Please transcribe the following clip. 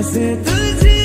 कैसे तुझे